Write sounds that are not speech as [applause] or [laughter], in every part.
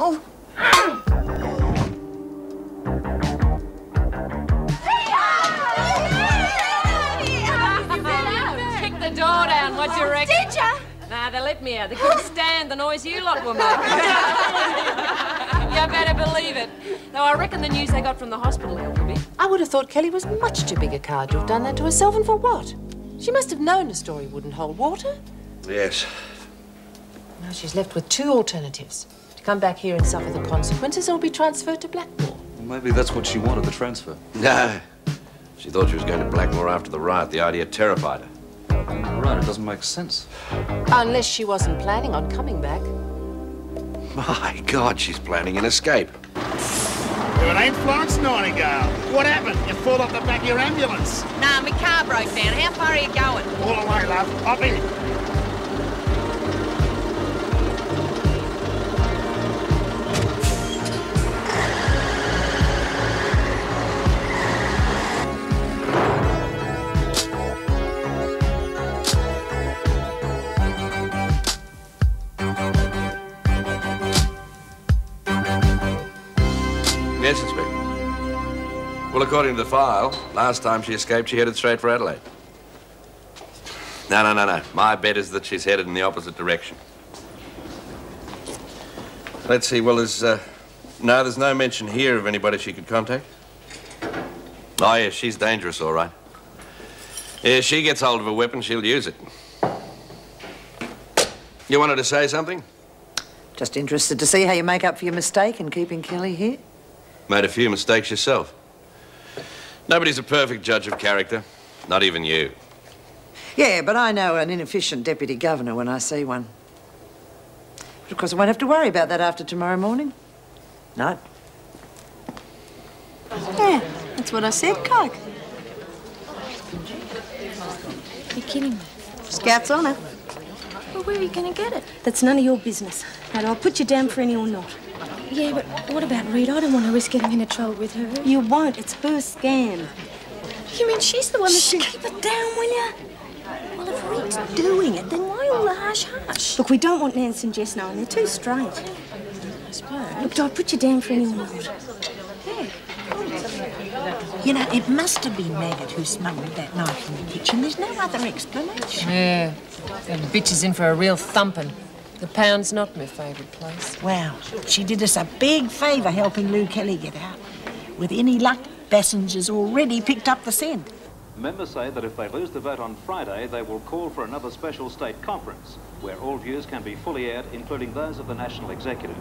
Oh. Kick the door down, what do you reckon? Did ya? Nah, they let me out. They couldn't stand the noise you lot were making. [laughs] you better believe it. Though I reckon the news they got from the hospital helped a bit. I would have thought Kelly was much too big a card to have done that to herself, and for what? She must have known the story wouldn't hold water. Yes. Now she's left with two alternatives. To come back here and suffer the consequences or be transferred to Blackmore. Maybe that's what she wanted, the transfer. No. She thought she was going to Blackmore after the riot. The idea terrified her. Right, it doesn't make sense. Unless she wasn't planning on coming back. My God, she's planning an escape. If it ain't Florence Nightingale. What happened? You fall off the back of your ambulance. Nah, my car broke down. How far are you going? All the way, love. Hop in. Well, according to the file, last time she escaped, she headed straight for Adelaide. No, no, no, no. My bet is that she's headed in the opposite direction. Let's see. Well, there's uh, no, there's no mention here of anybody she could contact. Oh, yes, she's dangerous, all right. If she gets hold of a weapon, she'll use it. You wanted to say something? Just interested to see how you make up for your mistake in keeping Kelly here. Made a few mistakes yourself. Nobody's a perfect judge of character. Not even you. Yeah, but I know an inefficient deputy governor when I see one. But of course, I won't have to worry about that after tomorrow morning. No. Yeah, that's what I said, Coke. You're kidding me. Scout's honour. Well, where are you going to get it? That's none of your business. And I'll put you down for any or not. Yeah, but what about Reed? I don't want to risk getting into trouble with her. You won't. It's her scam. You mean she's the one that... Shh, keep it down, will you? Well, if Reed's doing it, then why all the hush-hush? Look, we don't want Nance and Jess knowing. They're too straight. I suppose. Look, do I put you down for any or not? You know, it must have been Maggot who smuggled that knife in the kitchen. There's no other explanation. Yeah. That bitch is in for a real thumping. The pound's not my favourite place. Well, she did us a big favour helping Lou Kelly get out. With any luck, Bassinger's already picked up the scent. Members say that if they lose the vote on Friday, they will call for another special state conference, where all views can be fully aired, including those of the National Executive.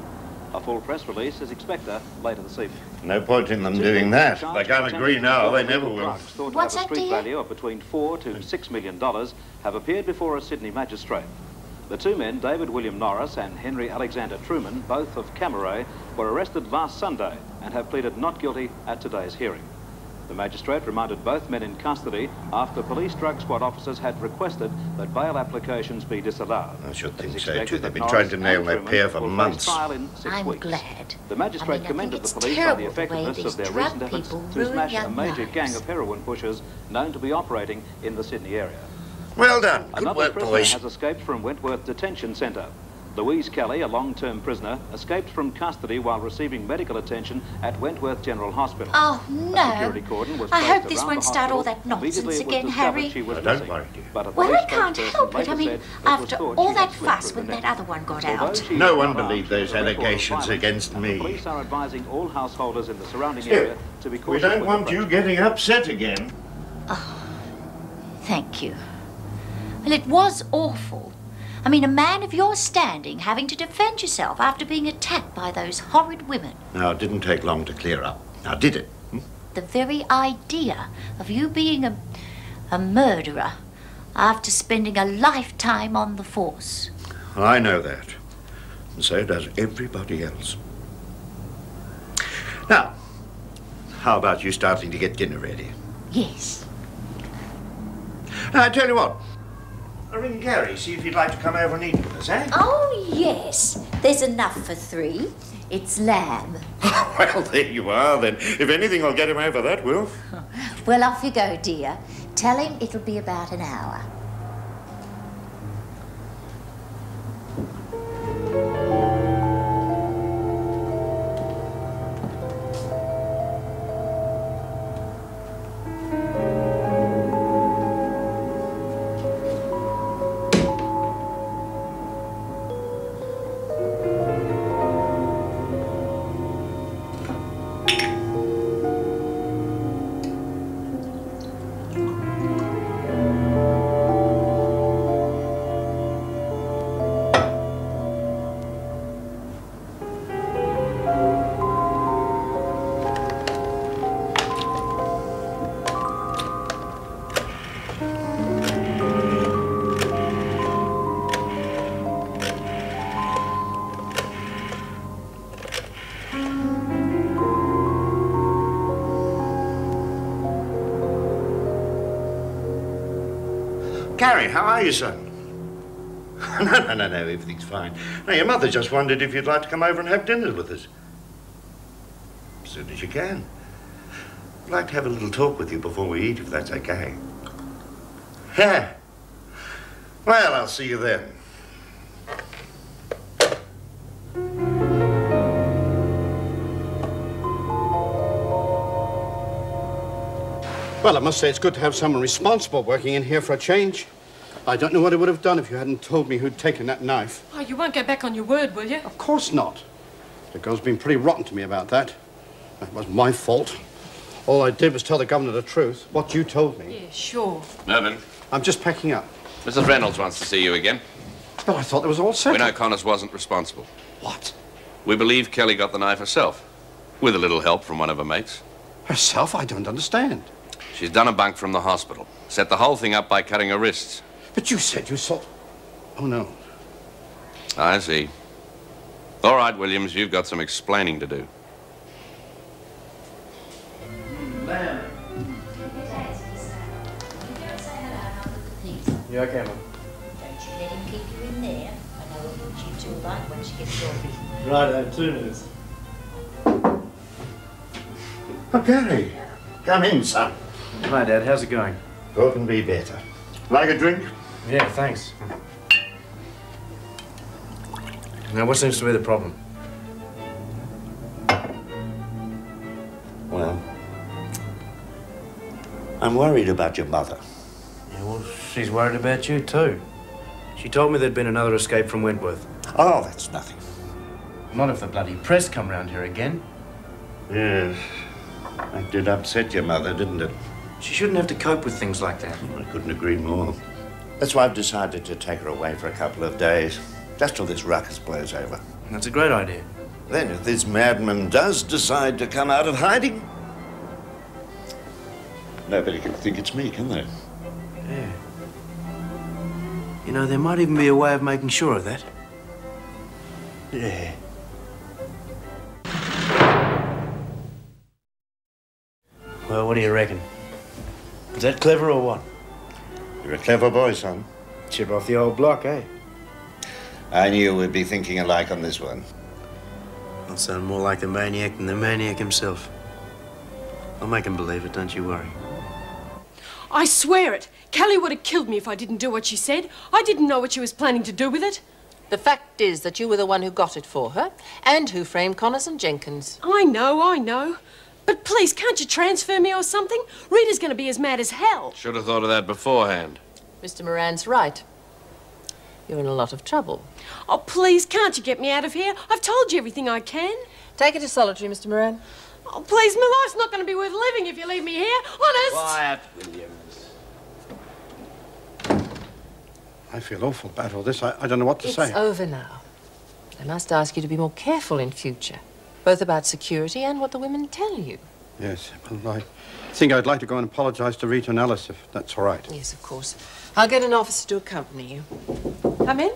A full press release is expected later this evening. No point in them doing that. If they can't agree now, they never will. Thought What's to have that, a street dear? value of between four to six million dollars have appeared before a Sydney magistrate. The two men, David William Norris and Henry Alexander Truman, both of Camaray, were arrested last Sunday and have pleaded not guilty at today's hearing. The magistrate remanded both men in custody after police drug squad officers had requested that bail applications be disallowed. I should It is think so, too. They've been Norris trying to nail their Truman pair for months. trial in 6 I'm weeks. glad. The magistrate I mean, commended think the it's police on the terrible the way effectiveness these of their drug recent efforts people to ruin smash a major lives. gang of heroin pushers known to be operating in the Sydney area. Well done. Good Another work, prisoner boys. has escaped from Wentworth Detention Centre. Louise Kelly, a long-term prisoner, escaped from custody while receiving medical attention at Wentworth General Hospital. Oh, A no. security cordon was I hope this won't start all that nonsense Immediately it was again, Harry. She was Oh, don't missing. worry, dear. But Well, I can't help it. I mean, said it was after all that fuss when that other one got out. No one believed those a record of allegations against me. Police are advising all householders in the surrounding Still, area to be cautious. We don't want you getting upset again. Oh, thank you. Well, it was awful. I mean, a man of your standing having to defend yourself after being attacked by those horrid women. Now, it didn't take long to clear up. Now, did it? Hmm? The very idea of you being a, a murderer after spending a lifetime on the force. I know that. And so does everybody else. Now, how about you starting to get dinner ready? Yes. Now, I tell you what. I'll ring Gary, see if he'd like to come over and eat with us, eh? Oh, yes. There's enough for three. It's lamb. [laughs] well, there you are, then. If anything, I'll get him over that, Will. Well, off you go, dear. Tell him it'll be about an hour. Gary, how are you, son? [laughs] no, no, no, no, everything's fine. Now, your mother just wondered if you'd like to come over and have dinner with us. As soon as you can. I'd like to have a little talk with you before we eat, if that's okay. Yeah. Well, I'll see you then. Well, I must say it's good to have someone responsible working in here for a change. I don't know what I would have done if you hadn't told me who'd taken that knife. Oh, you won't go back on your word, will you? Of course not. The girl's been pretty rotten to me about that. That wasn't my fault. All I did was tell the governor the truth, what you told me. Yeah, sure. Mervyn, I'm just packing up. Mrs. Reynolds wants to see you again. But I thought there was all We know Connors wasn't responsible. What? We believe Kelly got the knife herself, with a little help from one of her mates. Herself? I don't understand. She's done a bunk from the hospital. Set the whole thing up by cutting her wrists. But you said you saw... Oh, no. I see. All right, Williams, you've got some explaining to do. You okay, Mum? Don't you let him keep you in there. I know what you two are like when she gets grumpy. Right, I have two minutes. Oh, Gary, come in, son. Hi, Dad. How's it going? Couldn't be better. Like a drink? Yeah, thanks. Now, what seems to be the problem? Well, I'm worried about your mother. Yeah, well, she's worried about you, too. She told me there'd been another escape from Wentworth. Oh, that's nothing. Not if the bloody press come round here again. Yes. That did upset your mother, didn't it? She shouldn't have to cope with things like that. I couldn't agree more. That's why I've decided to take her away for a couple of days, just till this ruckus blows over. That's a great idea. Then, if this madman does decide to come out of hiding, nobody can think it's me, can they? Yeah. You know, there might even be a way of making sure of that. Yeah. Well, what do you reckon? Is that clever or what? You're a clever boy, son. Chip off the old block, eh? I knew we'd be thinking alike on this one. I'll sound more like the maniac than the maniac himself. I'll make him believe it, don't you worry. I swear it. Kelly would have killed me if I didn't do what she said. I didn't know what she was planning to do with it. The fact is that you were the one who got it for her and who framed Connors and Jenkins. I know, I know. But please, can't you transfer me or something? Rita's going to be as mad as hell. Should have thought of that beforehand. Mr. Moran's right. You're in a lot of trouble. Oh, please, can't you get me out of here? I've told you everything I can. Take it to solitary, Mr. Moran. Oh, please, my life's not going to be worth living if you leave me here. Honest. Quiet, Williams. I feel awful about all this. I, I don't know what to It's say. It's over now. I must ask you to be more careful in future, both about security and what the women tell you. Yes, well, I think I'd like to go and apologize to Rita and Alice, if that's all right. Yes, of course. I'll get an officer to accompany you. Come in.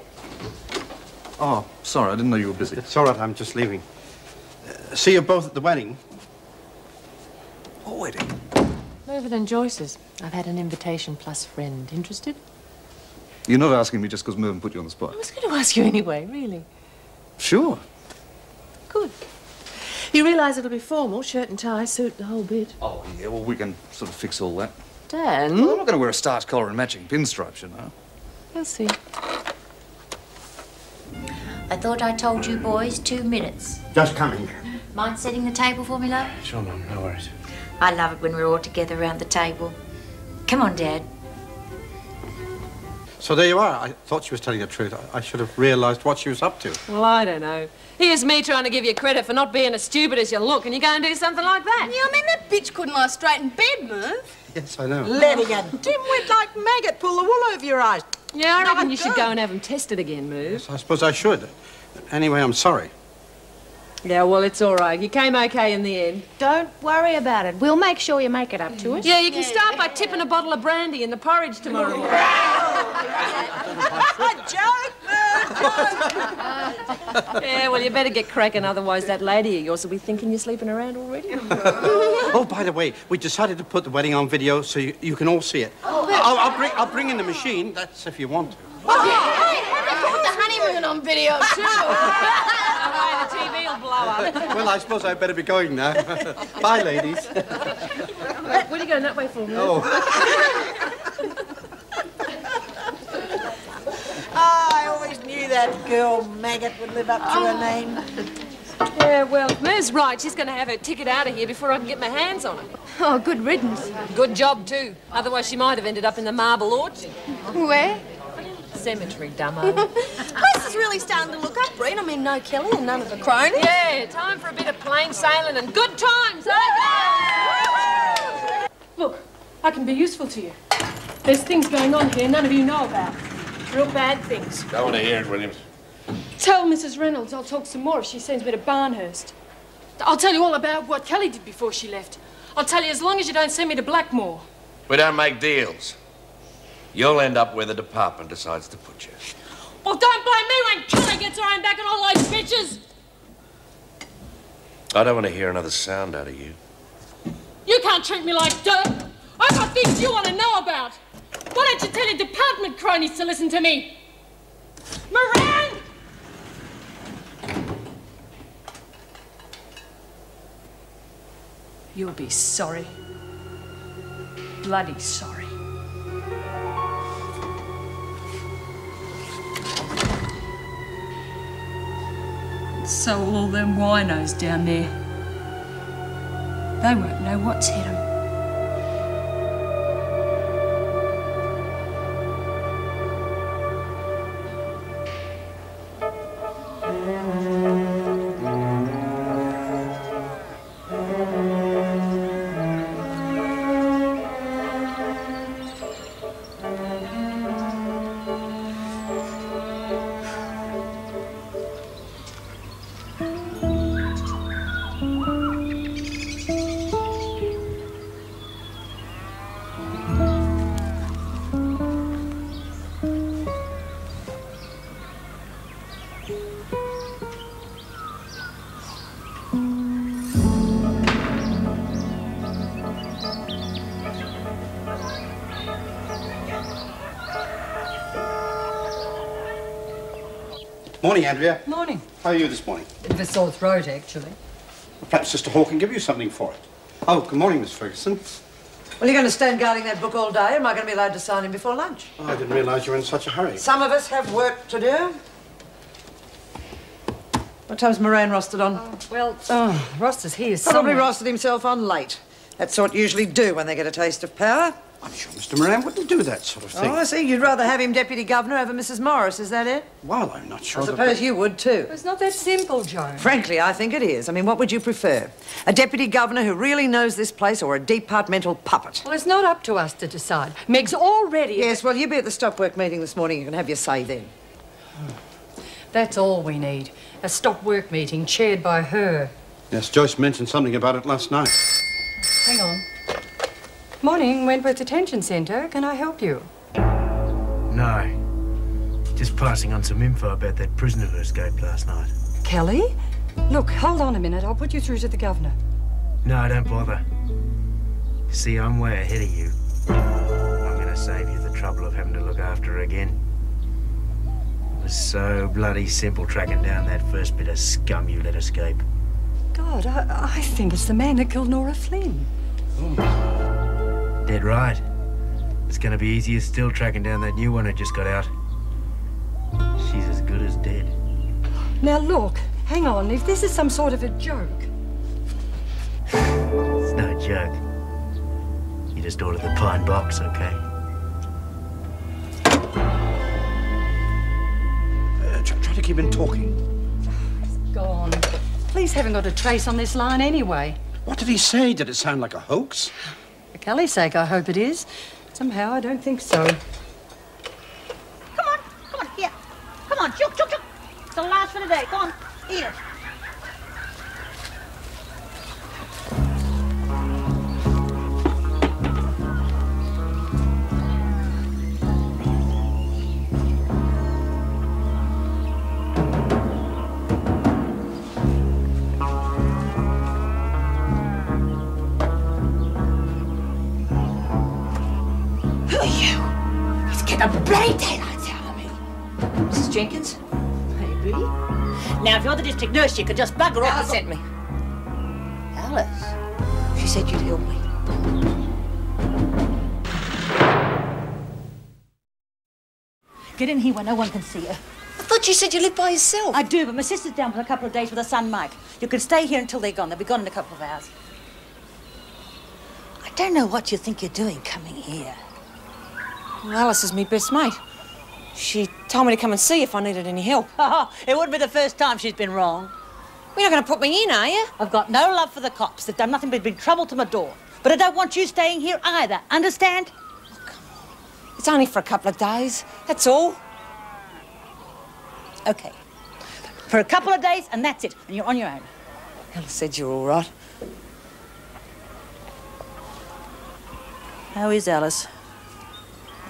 Oh, sorry, I didn't know you were busy. It's all right, I'm just leaving. Uh, see you both at the wedding. What wedding? Mervyn and Joyce's. I've had an invitation plus friend. Interested? You're not asking me just because Mervyn put you on the spot. I was going to ask you anyway, really. Sure. Good. You realise it'll be formal, shirt and tie, suit, the whole bit. Oh, yeah, well, we can sort of fix all that. Dan? Well, I'm not going to wear a starched collar and matching pinstripes, you know. We'll see. I thought I told you boys two minutes. Just coming. Mind setting the table for me, love? Sure, Mum, no worries. I love it when we're all together around the table. Come on, Dad. So there you are. I thought she was telling the truth. I, I should have realized what she was up to. Well, I don't know. Here's me trying to give you credit for not being as stupid as you look, and you go and do something like that. Yeah, I mean, that bitch couldn't lie straight in bed, Merv. Yes, I know. Letting a dimwit like maggot pull the wool over your eyes. Yeah, I reckon Not you should go and have them tested again, Merv. I suppose I should. Anyway, I'm sorry. Yeah, well, it's all right. You came okay in the end. Don't worry about it. We'll make sure you make it up to us. Yeah, you can start by tipping a bottle of brandy in the porridge tomorrow [laughs] morning. joke, yeah, well, you better get cracking, otherwise that lady of yours will be thinking you're sleeping around already. [laughs] oh, by the way, we decided to put the wedding on video so you, you can all see it. Oh, I'll, I'll bring I'll bring in the machine. That's if you want to. Oh, hey, put the honeymoon on video, too. [laughs] Oh, the TV will blow up. [laughs] Well, I suppose I'd better be going now. [laughs] Bye, ladies. Where are you going that way for, Oh. [laughs] Ah, I always knew that girl Maggot would live up to her oh. name. Yeah, well, if Merv's right, she's going to have her ticket out of here before I can get my hands on her. Oh, good riddance. Good job, too. Otherwise, she might have ended up in the marble orchard. Where? Cemetery, dumbo. This is really starting to look up, Breen. I mean, no Kelly and none of the cronies. yeah, time for a bit of plain sailing and good times, eh? Look, I can be useful to you. There's things going on here none of you know about. Real bad things. Don't want to hear it, Williams. Tell Mrs. Reynolds I'll talk some more if she sends me to Barnhurst. I'll tell you all about what Kelly did before she left. I'll tell you as long as you don't send me to Blackmore. We don't make deals. You'll end up where the department decides to put you. Well, don't blame me when Kelly gets her own back on all those bitches. I don't want to hear another sound out of you. You can't treat me like dirt. I've got things you want to know about. Why don't you tell your department cronies to listen to me? Moran! You'll be sorry. Bloody sorry. So all them winos down there. They won't know what's hit 'em. Morning, Andrea. Morning. How are you this morning? Bit of a sore throat, actually. Perhaps Sister Hawk can give you something for it. Oh, good morning, Miss Ferguson. Well, you're going to stand guarding that book all day? Am I going to be allowed to sign in before lunch? Oh, I didn't realise you were in such a hurry. Some of us have work to do. What time's Moran rostered on? Oh, well, oh, Ross is here Probably somewhere. rostered himself on late. That's what usually do when they get a taste of power. I'm sure Mr. Moran wouldn't do that sort of thing. Oh, I see. You'd rather have him deputy governor over Mrs. Morris, is that it? Well, I'm not sure. I that- suppose you would too. It's not that simple, Joan. Frankly, I think it is. I mean, what would you prefer? A deputy governor who really knows this place or a departmental puppet? Well, it's not up to us to decide. Meg's already... Yes, well, you be at the stop work meeting this morning. You can have your say then. That's all we need. A stop work meeting chaired by her. Yes, Joyce mentioned something about it last night. Hang on. Morning, Wentworth Detention Centre. Can I help you? No. Just passing on some info about that prisoner who escaped last night. Kelly? Look, hold on a minute. I'll put you through to the governor. No, don't bother. See, I'm way ahead of you. I'm gonna save you the trouble of having to look after her again. It was so bloody simple tracking down that first bit of scum you let escape. God, I, I think it's the man that killed Nora Flynn. Dead right. It's gonna be easier still tracking down that new one who just got out. She's as good as dead. Now, look, hang on. If this is some sort of a joke. It's no joke. You just ordered the pine box, okay? Uh, try, try to keep him talking. He's gone. Police haven't got a trace on this line anyway. What did he say? Did it sound like a hoax? Kelly's sake, I hope it is. Somehow, I don't think so. Come on, come on, here. Come on, chook, chook, chook. It's the last for the day. Come on, eat it. The bloody daylights out of me. Mrs. Jenkins? Maybe. Now, if you're the district nurse, you could just bugger off. Alice sent me. Alice? She said you'd help me. Get in here where no one can see you. I thought you said you lived by yourself. I do, but my sister's down for a couple of days with her son Mike. You can stay here until they're gone. They'll be gone in a couple of hours. I don't know what you think you're doing coming here. Well, Alice is my best mate. She told me to come and see if I needed any help. [laughs] Oh, it wouldn't be the first time she's been wrong. You're not going to put me in, are you? I've got no love for the cops. They've done nothing but bring trouble to my door. But I don't want you staying here either. Understand? Oh, it's only for a couple of days. That's all. Okay. For a couple of days, and that's it. And you're on your own. Alice said you're all right. How is Alice?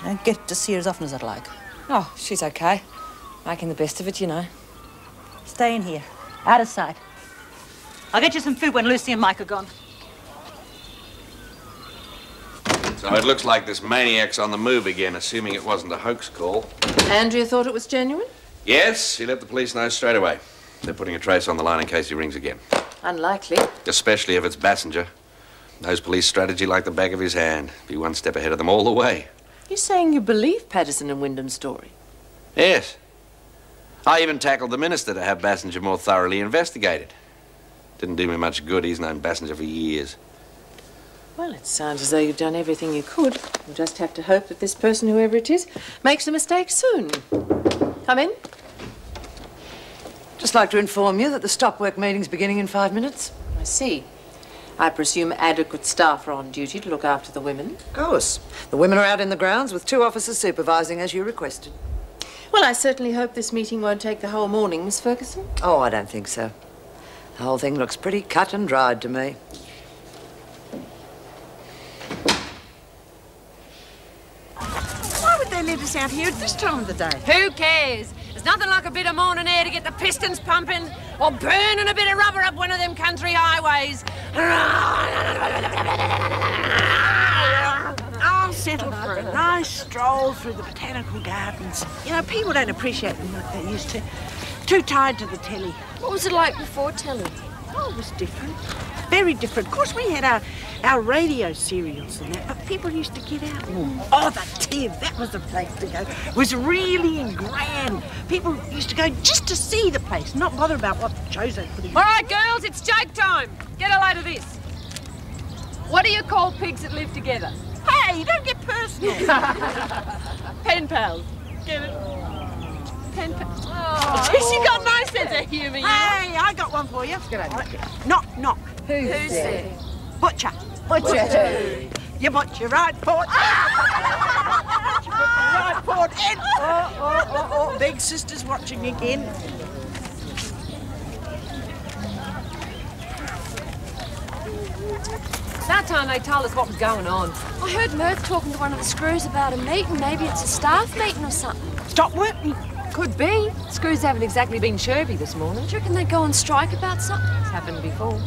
I don't get to see her as often as I'd like. Oh, she's okay. Making the best of it, you know. Stay in here, out of sight. I'll get you some food when Lucy and Mike are gone. So it looks like this maniac's on the move again, assuming it wasn't a hoax call. Andrea thought it was genuine? Yes, he let the police know straight away. They're putting a trace on the line in case he rings again. Unlikely. Especially if it's Bassinger. Knows police strategy like the back of his hand. Be one step ahead of them all the way. You're saying you believe Patterson and Wyndham's story? Yes. I even tackled the minister to have Bassinger more thoroughly investigated. Didn't do me much good. He's known Bassinger for years. Well, it sounds as though you've done everything you could. You'll just have to hope that this person, whoever it is, makes a mistake soon. Come in. Just like to inform you that the stop work meeting's beginning in five minutes. I see. I presume adequate staff are on duty to look after the women. Of course. The women are out in the grounds with two officers supervising as you requested. Well, I certainly hope this meeting won't take the whole morning, Miss Ferguson. Oh, I don't think so. The whole thing looks pretty cut and dried to me. Why would they let us out here at this time of the day? Who cares? There's nothing like a bit of morning air to get the pistons pumping or burning a bit of rubber up one of them country highways. I'll settle for a nice stroll through the botanical gardens. You know, people don't appreciate them like they used to. Too tied to the telly. What was it like before telly? Oh, it was different. Very different. Of course, we had our, our radio serials and that, but people used to get out. Oh, the Tiv, that was the place to go. It was really grand. People used to go just to see the place, not bother about what shows they put in. All right, girls, it's joke time. Get a load of this. What do you call pigs that live together? Hey, don't get personal. [laughs] Pen pals. Get it? Pen pals. Oh, [laughs] you got no sense of humour. Hey, I got one for you. Knock, knock. Who's there? Butcher. Butcher. You butcher right foot. Ah! [laughs] right foot in. Oh, oh, oh, oh. Big sister's watching again. That time they told us what was going on. I heard Merv talking to one of the screws about a meeting. Maybe it's a staff meeting or something. Stop working. Could be. Screws haven't exactly been chirpy this morning. Do you reckon they go on strike about something? It's happened before.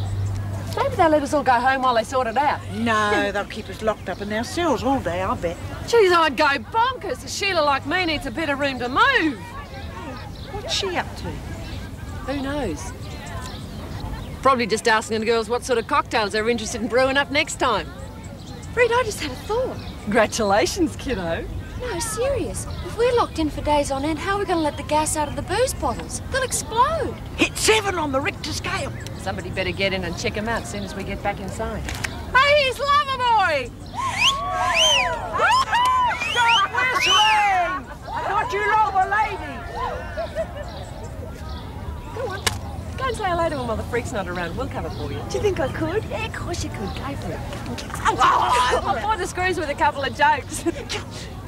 Maybe they'll let us all go home while they sort it out. No, they'll keep us locked up in our cells all day, I bet. Geez, I'd go bonkers. A Sheila like me needs a bit of room to move. What's she up to? Who knows? Probably just asking the girls what sort of cocktails they're interested in brewing up next time. Reed, I just had a thought. Congratulations, kiddo. No, serious. If we're locked in for days on end, how are we going to let the gas out of the booze bottles? They'll explode. Hit seven on the Richter scale. Somebody better get in and check them out as soon as we get back inside. Hey, he's Lover Boy! Stop whistling! I thought you love a lady. Go on. Go and say hello to him while the freak's not around. We'll cover for you. Do you think I could? Yeah, of course you could. Go for it. Oh, oh, oh. [laughs] I'll buy the screws with a couple of jokes. [laughs]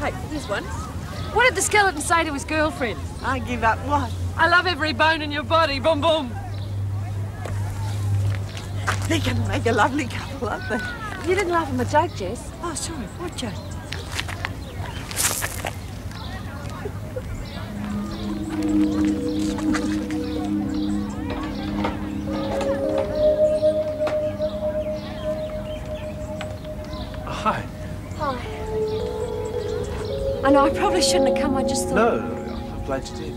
hey, here's one. What did the skeleton say to his girlfriend? I give up what? I love every bone in your body. Boom, boom. They can make a lovely couple, aren't they? You didn't laugh at my joke, Jess. Oh, sorry. What joke? Know, I probably shouldn't have come. I just thought. No, I'm glad you did.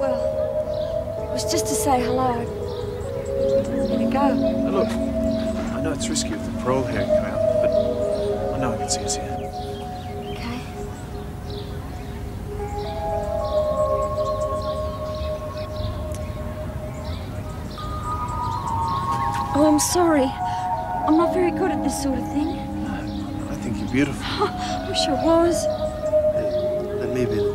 Well, it was just to say hello. I didn't it go. Now, look, I know it's risky with the parole hearing coming up, but I know I can see us here. Okay. Oh, I'm sorry. I'm not very good at this sort of thing. Beautiful. [gasps] I wish I was. Let me be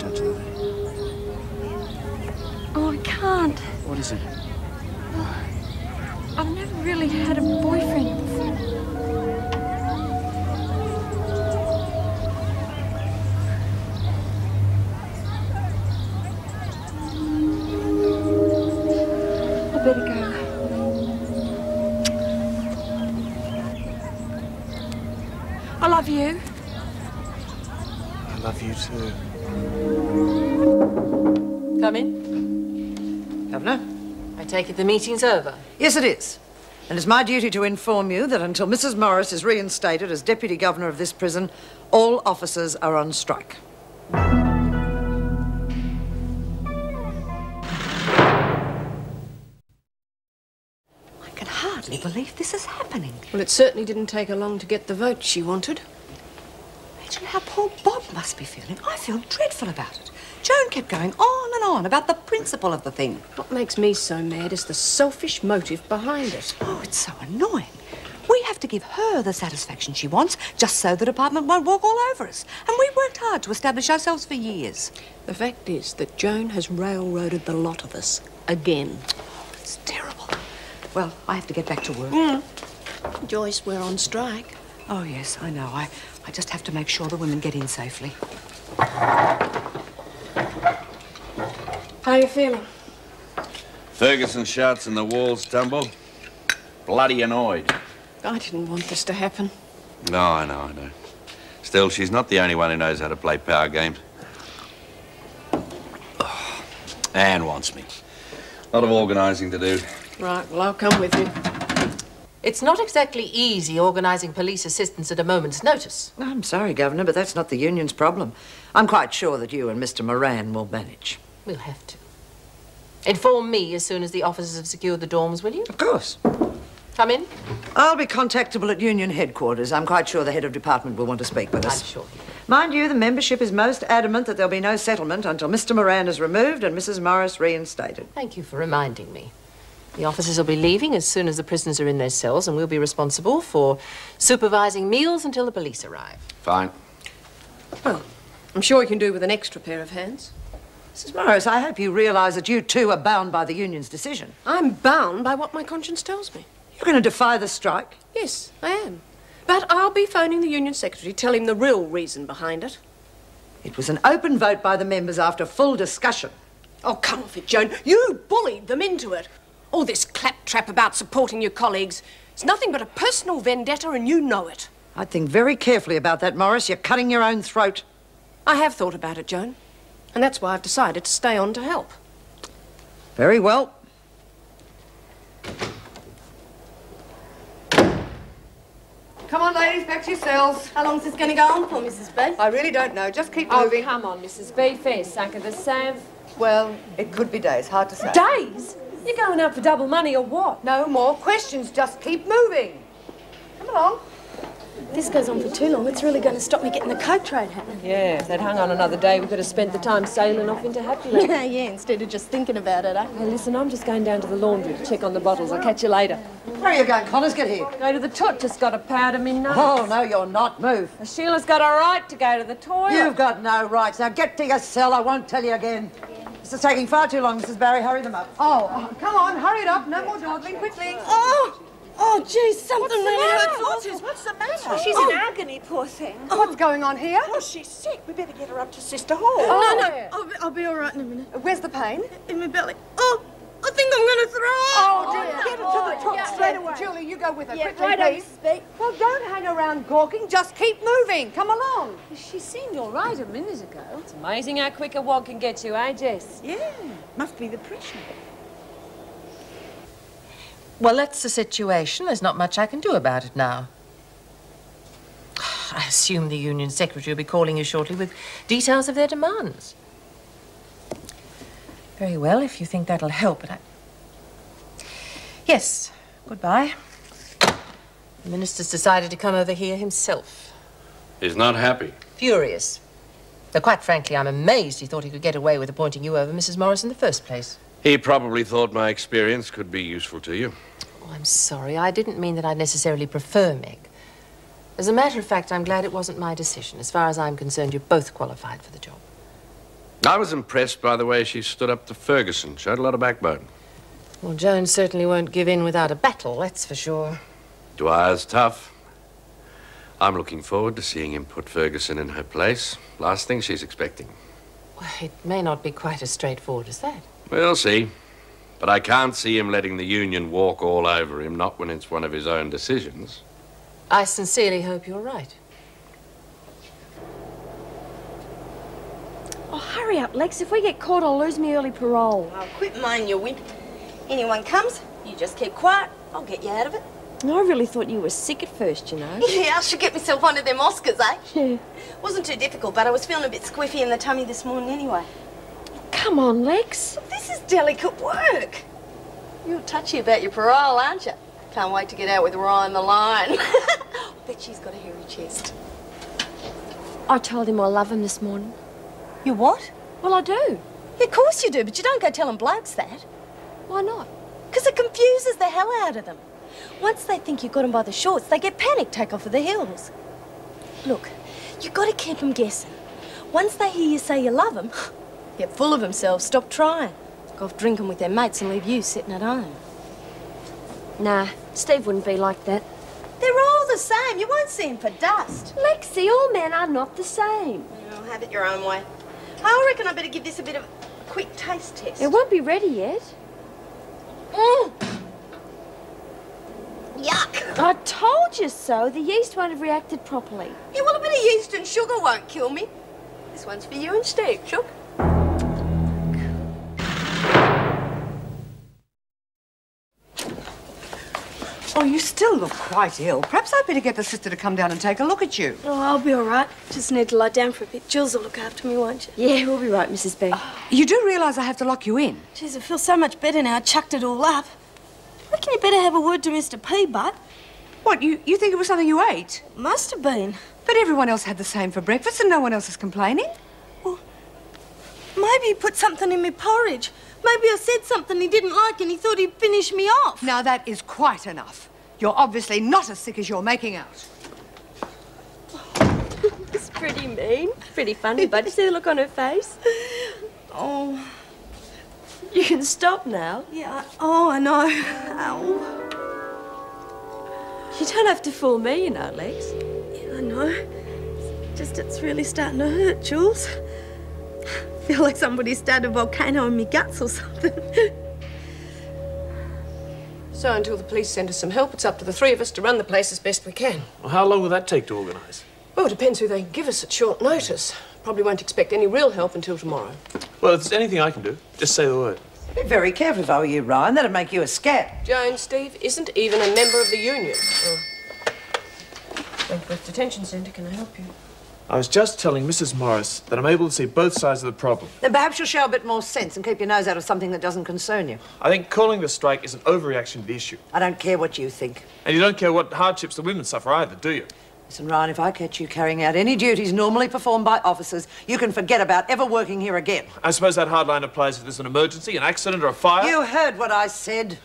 the meeting's over. Yes, it is. And it's my duty to inform you that until Mrs. Morris is reinstated as Deputy Governor of this prison, all officers are on strike. I can hardly believe this is happening. Well, it certainly didn't take her long to get the vote she wanted. Imagine how poor Bob must be feeling. I feel dreadful about it. Joan kept going on and on about the principle of the thing. What makes me so mad is the selfish motive behind it. Oh, it's so annoying. We have to give her the satisfaction she wants just so the department won't walk all over us. And we worked hard to establish ourselves for years. The fact is that Joan has railroaded the lot of us again. Oh, it's terrible. Well, I have to get back to work. Mm. Joyce, we're on strike. Oh, yes, I know. I, I just have to make sure the women get in safely. How are you feeling? Ferguson shouts and the walls tumble. Bloody annoyed. I didn't want this to happen. No, I know, I know. Still, she's not the only one who knows how to play power games. Oh, [sighs] Anne wants me. A lot of organising to do. Right, well, I'll come with you. It's not exactly easy organising police assistance at a moment's notice. I'm sorry, Governor, but that's not the union's problem. I'm quite sure that you and Mr. Moran will manage. We'll have to. Inform me as soon as the officers have secured the dorms, will you? Of course. Come in. I'll be contactable at union headquarters. I'm quite sure the head of department will want to speak with us. I'm sure Mind you, the membership is most adamant that there'll be no settlement until Mr. Moran is removed and Mrs. Morris reinstated. Thank you for reminding me. The officers will be leaving as soon as the prisoners are in their cells, and we'll be responsible for supervising meals until the police arrive. Fine. Well, I'm sure you can do with an extra pair of hands. Mrs. Morris, I hope you realise that you too are bound by the union's decision. I'm bound by what my conscience tells me. You're going to defy the strike? Yes, I am. But I'll be phoning the union secretary, tell him the real reason behind it. It was an open vote by the members after full discussion. Oh, come off it, Joan. You bullied them into it. All this claptrap about supporting your colleagues. It's nothing but a personal vendetta, and you know it. I'd think very carefully about that, Morris. You're cutting your own throat. I have thought about it, Joan. And that's why I've decided to stay on to help. Very well. Come on, ladies, back to your cells. How long's this going to go on for, Mrs. B? I really don't know. Just keep Oh, moving. come on, Mrs. B. Fair sucker. The Sav. Well, it could be days. Hard to say. Days? You're going out for double money or what? No more questions. Just keep moving. Come along. This goes on for too long. It's really going to stop me getting the coke trade happening. Yeah, if they'd hung on another day, we could have spent the time sailing off into happiness. [laughs] yeah, yeah, instead of just thinking about it, eh? Hey, listen, I'm just going down to the laundry to check on the bottles. I'll catch you later. Where are you going, Connors? Get here. Go to the toot, just got to powder me nose. Oh, no, you're not. Move. Sheila's got a right to go to the toilet. You've got no rights. Now get to your cell. I won't tell you again. This is taking far too long, Mrs. Barry. Hurry them up. Oh, oh, come on, hurry it up. No more dawdling, quickly. Oh! Oh, geez, something really hurts. What's, what's the matter? Oh, she's oh. in agony, poor thing. What's going on here? Oh, she's sick. We better get her up to Sister Hall. Oh, no, no, I'll be, I'll be all right in a minute. Where's the pain? In my belly. Oh, I think I'm going to throw up. Oh, dear. Get her to the top yeah, straight yeah. away. Julie, you go with her. Yeah, quickly, righto, please. Mrs. B. Well, don't hang around gawking. Just keep moving. Come along. She seemed all right a minute ago. It's amazing how quick a walk can get you, eh, Jess? Yeah, must be the pressure. Well, that's the situation. There's not much I can do about it now. [sighs] I assume the union secretary will be calling you shortly with details of their demands. Very well, if you think that'll help, but I... Yes, goodbye. The minister's decided to come over here himself. He's not happy. Furious. Though, quite frankly, I'm amazed he thought he could get away with appointing you over Mrs. Morris in the first place. He probably thought my experience could be useful to you. Oh, I'm sorry. I didn't mean that I necessarily prefer Meg. As a matter of fact, I'm glad it wasn't my decision. As far as I'm concerned, you're both qualified for the job. I was impressed by the way she stood up to Ferguson. Showed a lot of backbone. Well, Joan certainly won't give in without a battle, that's for sure. Dwyer's tough. I'm looking forward to seeing him put Ferguson in her place. Last thing she's expecting. Well, it may not be quite as straightforward as that. We'll see. But I can't see him letting the union walk all over him, not when it's one of his own decisions. I sincerely hope you're right. Oh, hurry up, Lex. If we get caught, I'll lose me early parole. Oh, quit moaning your whip. Anyone comes, you just keep quiet. I'll get you out of it. I really thought you were sick at first, you know. [laughs] Yeah, I should get myself one of them Oscars, eh? Yeah. Wasn't too difficult, but I was feeling a bit squiffy in the tummy this morning anyway. Come on, Lex. This is delicate work. You're touchy about your parole, aren't you? Can't wait to get out with Ryan the Lion. [laughs] Bet she's got a hairy chest. I told him I love him this morning. You what? Well, I do. Yeah, of course you do, but you don't go telling blokes that. Why not? Because it confuses the hell out of them. Once they think you got them by the shorts, they get panicked, take off for the hills. Look, you've got to keep them guessing. Once they hear you say you love them, get full of themselves, stop trying. Go off drinking with their mates and leave you sitting at home. Nah, Steve wouldn't be like that. They're all the same. You won't see him for dust. Lexi, all men are not the same. Well, have it your own way. I reckon I better give this a bit of a quick taste test. It won't be ready yet. Mm. Yuck. I told you so. The yeast won't have reacted properly. Yeah, well, a bit of yeast and sugar won't kill me. This one's for you and Steve, Shook. Still look quite ill. Perhaps I'd better get the sister to come down and take a look at you. Oh, I'll be all right. Just need to lie down for a bit. Jules will look after me, won't you? Yeah, we'll be right, Mrs. B. You do realise I have to lock you in? Jeez, I feel so much better now. I chucked it all up. Reckon you better have a word to Mr. P, Butt. What, you, you think it was something you ate? Must have been. But everyone else had the same for breakfast and no one else is complaining. Well, maybe he put something in my porridge. Maybe I said something he didn't like and he thought he'd finish me off. Now that is quite enough. You're obviously not as sick as you're making out. [laughs] It's pretty mean. Pretty funny, but you see the look on her face? Oh. You can stop now. Yeah. I- Oh, I know. Ow. You don't have to fool me, you know, Lex. Yeah, I know. It's just it's really starting to hurt, Jules. I feel like somebody started a volcano in me guts or something. [laughs] So until the police send us some help, it's up to the three of us to run the place as best we can. Well, how long will that take to organise? Well, it depends who they can give us at short notice. Probably won't expect any real help until tomorrow. Well, if there's anything I can do, just say the word. Be very careful if I were you, Ryan. That'd make you a scat. Joan, Steve isn't even a member of the union. Oh. Wentworth Detention Centre, can I help you? I was just telling Mrs. Morris that I'm able to see both sides of the problem. Then perhaps you'll show a bit more sense and keep your nose out of something that doesn't concern you. I think calling the strike is an overreaction to the issue. I don't care what you think. And you don't care what hardships the women suffer either, do you? Listen, Ryan, if I catch you carrying out any duties normally performed by officers, you can forget about ever working here again. I suppose that hard line applies if there's an emergency, an accident, or a fire. You heard what I said.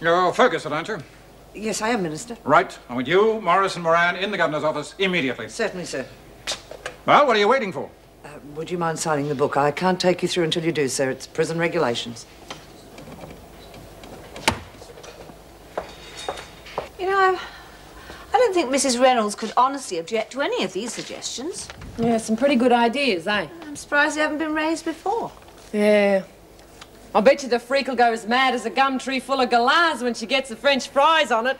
You're Ferguson, aren't you? Yes, I am, Minister. Right. I want you, Morris, and Moran in the governor's office immediately. Certainly, sir. Well, what are you waiting for? Uh, would you mind signing the book? I can't take you through until you do, sir. It's prison regulations. You know, I, I don't think Mrs. Reynolds could honestly object to any of these suggestions. Yeah, some pretty good ideas, eh? I'm surprised they haven't been raised before. Yeah. I'll bet you the freak will go as mad as a gum tree full of galahs when she gets the French fries on it.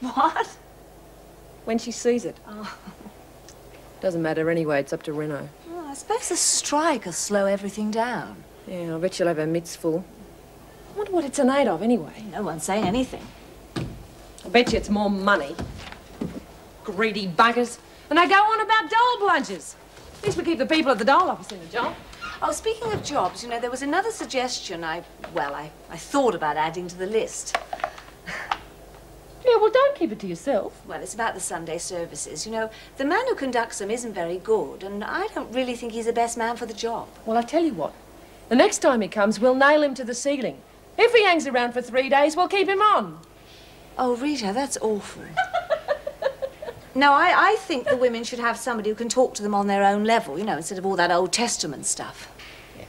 What? When she sees it. Oh. Doesn't matter anyway, it's up to Reno. Oh, well, I suppose the strike will slow everything down. Yeah, I'll bet she'll have her mitts full. I wonder what it's in aid of anyway. No one's saying anything. I bet you it's more money. Greedy buggers. And they go on about dole plungers. At least we keep the people at the dole office in the job. Oh, speaking of jobs, you know, there was another suggestion I, well, I, I thought about adding to the list. Yeah, well, don't keep it to yourself. Well, it's about the Sunday services. You know, the man who conducts them isn't very good, and I don't really think he's the best man for the job. Well, I tell you what. The next time he comes, we'll nail him to the ceiling. If he hangs around for three days, we'll keep him on. Oh, Rita, that's awful. [laughs] no, I, I think the women should have somebody who can talk to them on their own level, you know, instead of all that Old Testament stuff.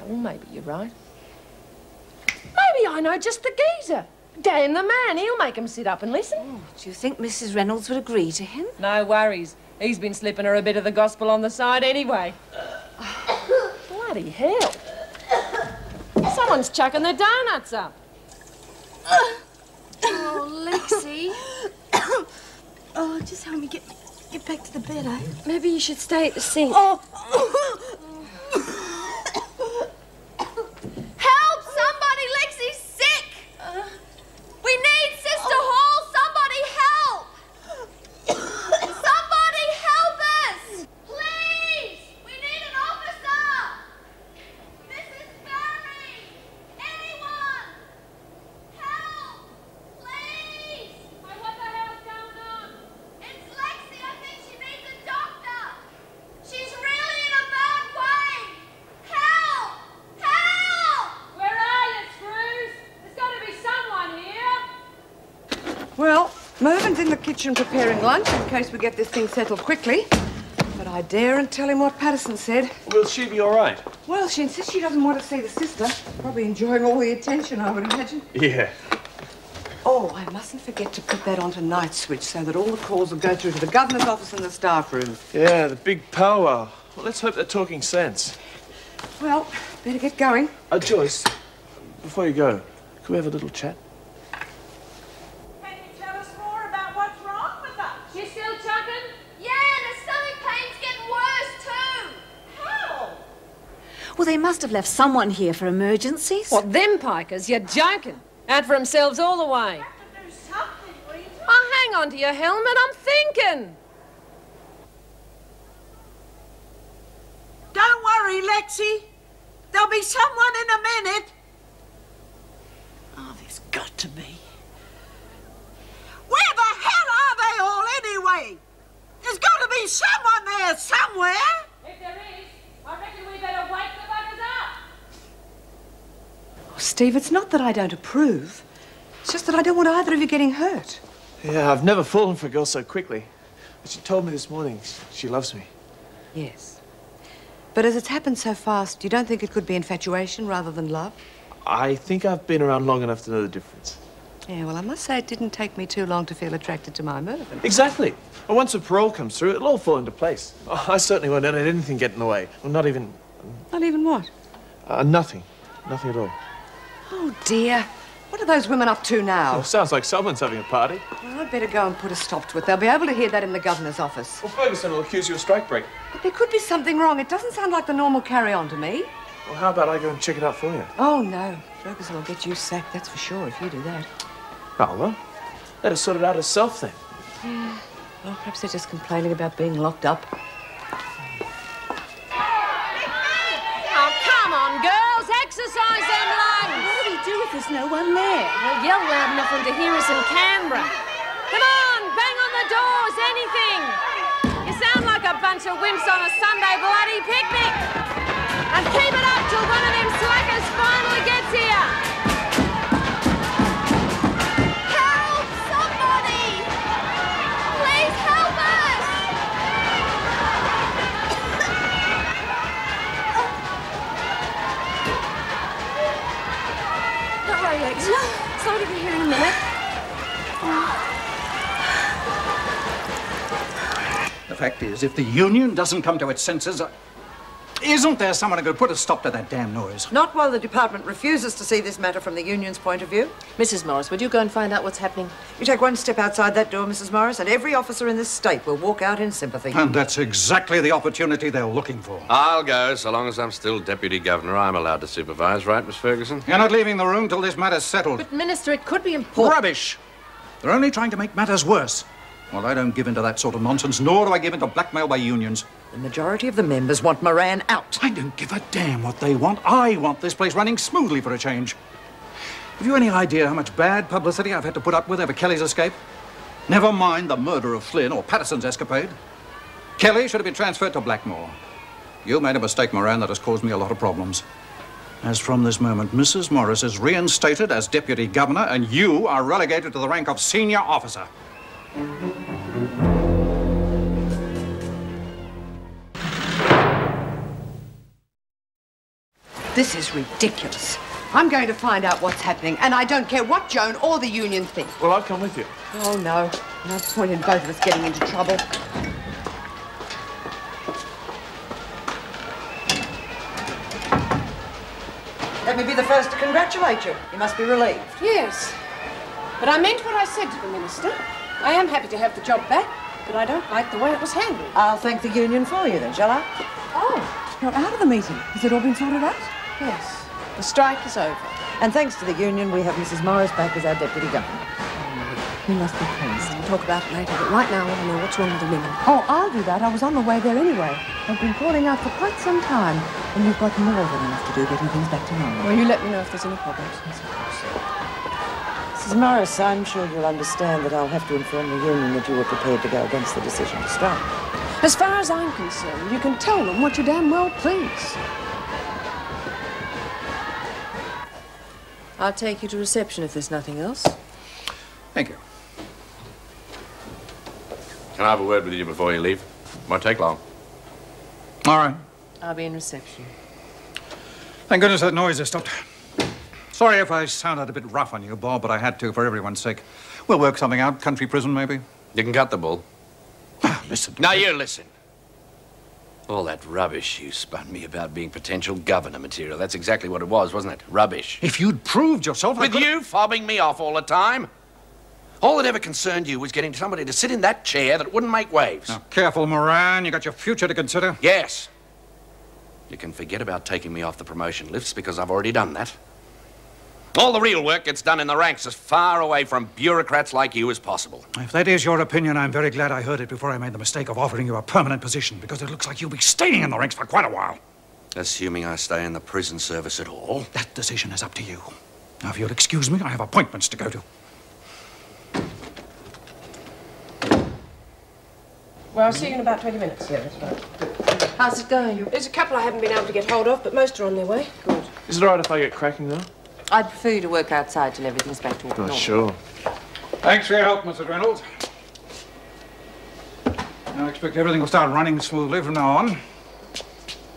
Yeah, well, maybe you're right. Maybe I know just the geezer. Dan the man, he'll make him sit up and listen. Oh, do you think Mrs. Reynolds would agree to him? No worries. He's been slipping her a bit of the gospel on the side anyway. [sighs] Bloody hell. Someone's chucking the donuts up. Oh, Lexi. [coughs] oh, just help me get get back to the bed, eh? Maybe you should stay at the sink. Oh. Help! Somebody! Lexi's sick! we need Sister Hall! Somebody help! Somebody help us! Please! We need an officer! Mrs. Barry! Anyone! Help! Please! what the hell's going on? It's Lexi! I think she needs a doctor! She's really in a bad way! Help! Help! Where are you, Screws? There's got to be someone here. Well, Mervin's in the kitchen preparing lunch in case we get this thing settled quickly. But I daren't tell him what Patterson said. Will she be all right? Well, she insists she doesn't want to see the sister. Probably enjoying all the attention, I would imagine. Yeah. Oh, I mustn't forget to put that onto night switch so that all the calls will go through to the governor's office and the staff room. Yeah, the big powwow. Well, let's hope they're talking sense. Well, better get going. Uh, Joyce, before you go, could we have a little chat? Tell us more about what's wrong with us. She's still chucking? Yeah, and her stomach pain's getting worse too. How? Well, they must have left someone here for emergencies. What, them pikers? You're joking. Out for themselves all the way. Oh, hang on to your helmet. I'm thinking. Don't worry, Lexi. There'll be someone in a minute. Ah, oh, there's got to be. Where the hell are they all anyway? There's got to be someone there somewhere. If there is, I reckon we better wake the buggers up. Steve, it's not that I don't approve. It's just that I don't want either of you getting hurt. Yeah, I've never fallen for a girl so quickly. But she told me this morning she loves me. Yes. But as it's happened so fast, you don't think it could be infatuation rather than love? I think I've been around long enough to know the difference. Yeah, well, I must say it didn't take me too long to feel attracted to my Mervyn. Exactly. And once a parole comes through, it'll all fall into place. Oh, I certainly won't let anything get in the way. Well, not even... Not even what? Uh, nothing. Nothing at all. Oh, dear. What are those women up to now? Oh, sounds like someone's having a party. Well, I'd better go and put a stop to it. They'll be able to hear that in the governor's office. Well, Ferguson will accuse you of strike break. But there could be something wrong. It doesn't sound like the normal carry-on to me. Well, how about I go and check it out for you? Oh, no. Ferguson will get you sacked, that's for sure, if you do that. Oh, well, let her sort it out herself then. Yeah. Well, perhaps they're just complaining about being locked up. There's no one there? Well, yell loud enough for them to hear us in Canberra. Come on, bang on the doors, anything. You sound like a bunch of wimps on a Sunday bloody picnic. And keep it up till one of them slackers Minute. The fact is, if the union doesn't come to its senses, uh, isn't there someone who could put a stop to that damn noise? Not while the department refuses to see this matter from the union's point of view. Mrs. Morris, would you go and find out what's happening? You take one step outside that door, Mrs. Morris, and every officer in this state will walk out in sympathy. And that's exactly the opportunity they're looking for. I'll go, so long as I'm still Deputy Governor. I'm allowed to supervise, right, Miss Ferguson? You're not leaving the room till this matter's settled. But, Minister, it could be important. Rubbish! They're only trying to make matters worse. Well, I don't give in to that sort of nonsense, nor do I give in to blackmail by unions. The majority of the members want Moran out. I don't give a damn what they want. I want this place running smoothly for a change. Have you any idea how much bad publicity I've had to put up with over Kelly's escape? Never mind the murder of Flynn or Patterson's escapade. Kelly should have been transferred to Blackmore. You made a mistake, Moran, that has caused me a lot of problems. As from this moment, Mrs. Morris is reinstated as deputy governor, and you are relegated to the rank of senior officer. This is ridiculous. I'm going to find out what's happening, and I don't care what Joan or the union think. Well, I'll come with you. Oh, no. No point in both of us getting into trouble. Let me be the first to congratulate you. You must be relieved. Yes. But I meant what I said to the minister. I am happy to have the job back, but I don't like the way it was handled. I'll thank the union for you then, shall I? Oh, you're out of the meeting. Has it all been sorted out? Yes. The strike is over. And thanks to the union, we have Mrs. Morris back as our deputy governor. You must be pleased. We'll talk about it later, but right now I want to know what's wrong with the women. Oh, I'll do that. I was on the way there anyway. I've been calling out for quite some time, and you've got more than enough to do getting things back to normal. Well, you let me know if there's any problems. Of course. Mrs. Morris, I'm sure you'll understand that I'll have to inform the union that you were prepared to go against the decision to strike. As far as I'm concerned, you can tell them what you damn well please. I'll take you to reception if there's nothing else. Thank you. Can I have a word with you before you leave? Won't take long. All right. I'll be in reception. Thank goodness that noise has stopped. Sorry if I sounded a bit rough on you, Bob, but I had to for everyone's sake. We'll work something out. Country prison, maybe. You can cut the bull. Ah, listen. Now, you listen. All that rubbish you spun me about being potential governor material. That's exactly what it was, wasn't it? Rubbish. If you'd proved yourself, With you fobbing me off all the time. All that ever concerned you was getting somebody to sit in that chair that wouldn't make waves. Now, careful, Moran. You got your future to consider. Yes. You can forget about taking me off the promotion lifts because I've already done that. All the real work gets done in the ranks as far away from bureaucrats like you as possible. If that is your opinion, I'm very glad I heard it before I made the mistake of offering you a permanent position, because it looks like you'll be staying in the ranks for quite a while. Assuming I stay in the prison service at all. That decision is up to you. Now, if you'll excuse me, I have appointments to go to. Well, I'll see you in about 20 minutes. Yeah, that's right. How's it going? There's a couple I haven't been able to get hold of, but most are on their way. Good. Is it all right if I get cracking, though? I'd prefer you to work outside till everything's back to Oh, normal. sure. Thanks for your help, Mrs. Reynolds. I expect everything will start running smoothly from now on.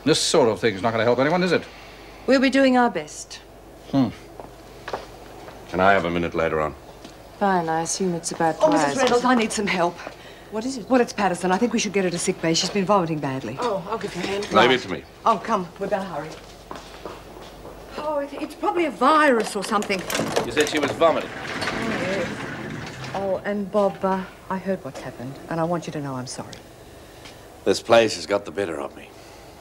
This sort of thing's not going to help anyone, is it? We'll be doing our best. Hmm. Can I have a minute later on? Fine, I assume it's about Oh, Dwyer's. Mrs. Reynolds, I need some help. What is it? Well, it's Patterson. I think we should get her to sick bay. She's been vomiting badly. Oh, I'll give you a hand. Leave it to me. Oh, come. We better hurry. Oh, it, it's probably a virus or something. You said she was vomiting. Oh, and Bob, uh, I heard what's happened, and I want you to know I'm sorry. This place has got the better of me.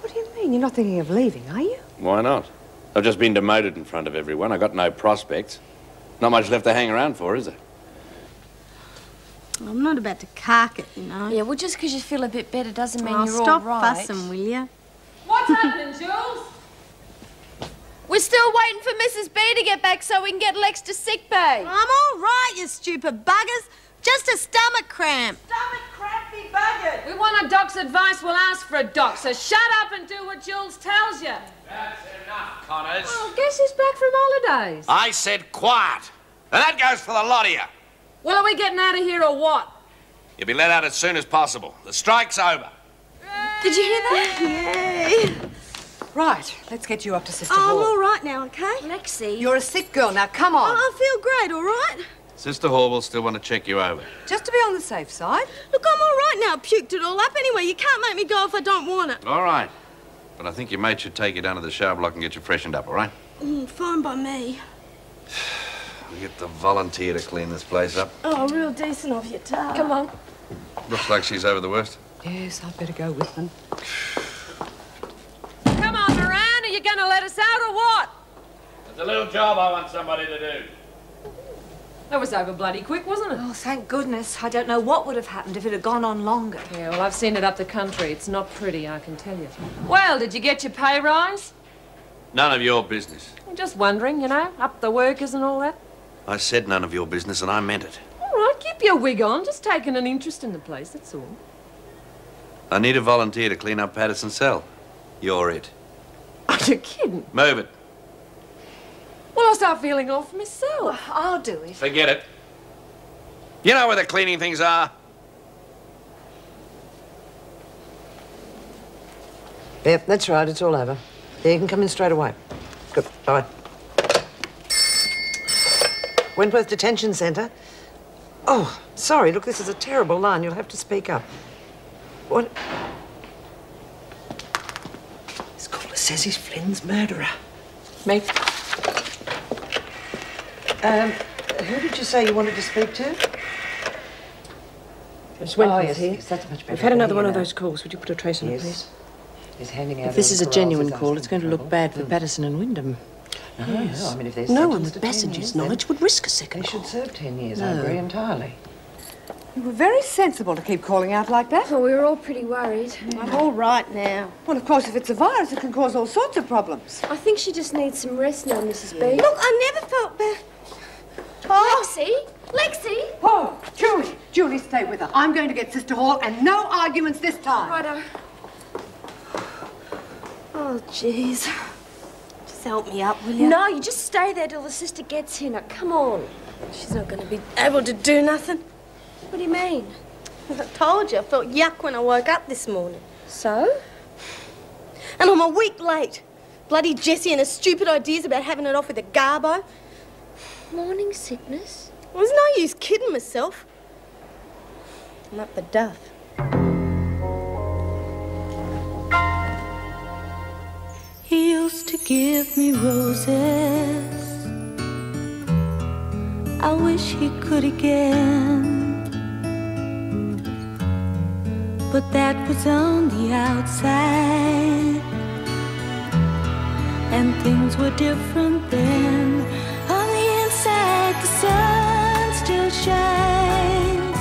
What do you mean? You're not thinking of leaving, are you? Why not? I've just been demoted in front of everyone. I've got no prospects. Not much left to hang around for, is there? I'm not about to cark it, you know. Yeah, well, just because you feel a bit better doesn't mean Oh, you're all right. stop fussing, will you? What's happening, Jules? We're still waiting for Mrs. B to get back so we can get Lex to sick bay. I'm all right, you stupid buggers. Just a stomach cramp. Stomach crampy bugger. We want a doc's advice, we'll ask for a doc, so shut up and do what Jules tells you. That's enough, Connors. Oh, guess he's back from holidays. I said quiet. And that goes for the lot of you. Well, are we getting out of here or what? You'll be let out as soon as possible. The strike's over. Did you hear that? Yay. Right, let's get you up to Sister Oh, I'm all right now, okay? Lexi. You're a sick girl. Now, come on. Oh, I feel great, all right? Sister Hall will still want to check you over. Just to be on the safe side. Look, I'm all right now. Puked it all up anyway. You can't make me go if I don't want it. All right. But I think your mate should take you down to the shower block and get you freshened up, all right? Mm, fine by me. [sighs] We'll get the volunteer to clean this place up. Oh, real decent of you, Tar. Come on. Looks like she's over the worst. Yes, I'd better go with them. [sighs] [sighs] going to let us out or what? It's a little job I want somebody to do. That was over bloody quick, wasn't it? Oh, thank goodness. I don't know what would have happened if it had gone on longer. Yeah, well, I've seen it up the country. It's not pretty, I can tell you. Well, did you get your pay rise? None of your business. I'm just wondering, you know, up the workers and all that. I said none of your business, and I meant it. All right, keep your wig on. Just taking an interest in the place, that's all. I need a volunteer to clean up Patterson's cell. You're it. [laughs] Are you kidding? Move it. Well, I'll start feeling off myself. I'll do it. Forget it. You know where the cleaning things are? Yep, that's right. It's all over. Yeah, you can come in straight away. Good. Bye. Wentworth Detention Centre. Oh, sorry. Look, this is a terrible line. You'll have to speak up. What? This caller says he's Flynn's murderer. Me? Um, who did you say you wanted to speak to? It's Wentworth oh, yes, here. yes, that's much better. We've had another one of those calls. Would you put a trace on Yes. it, please? He's handing out If this is a genuine call, it's going to for. look bad for Patterson and Wyndham. No, Yes. no, I mean, if there's no one with to 10 passenger's knowledge would risk a second They should serve 10 years, I agree entirely. You were very sensible to keep calling out like that. Oh, we were all pretty worried. I'm all right now. Well, of course, if it's a virus, it can cause all sorts of problems. I think she just needs some rest now, Mrs. B. Look, I never felt bad. Oh. Lexi! Lexi! Oh, Julie, Julie, stay with her. I'm going to get Sister Hall, and no arguments this time. Righto. Oh, jeez. Just help me up, will you? No, you just stay there till the sister gets here. Now, come on. She's not going to be able to do nothing. What do you mean? I told you, I felt yuck when I woke up this morning. So? And I'm a week late. Bloody Jessie and her stupid ideas about having it off with a garbo. Morning sickness? There's no use kidding myself. I'm up the duff. He used to give me roses. I wish he could again. But that was on the outside. And things were different then. On the inside, the sun still shines.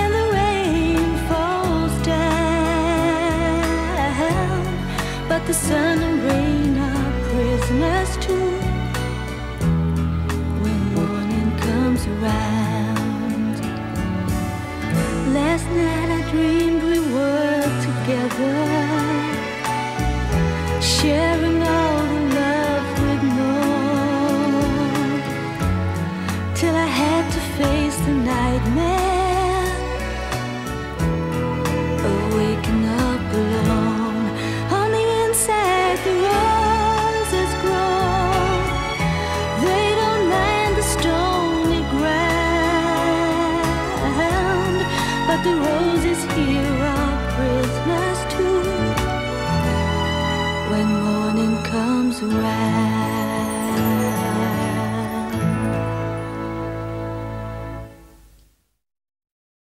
And the rain falls down. But the sun and rain are prisoners too. When morning comes around. Last night I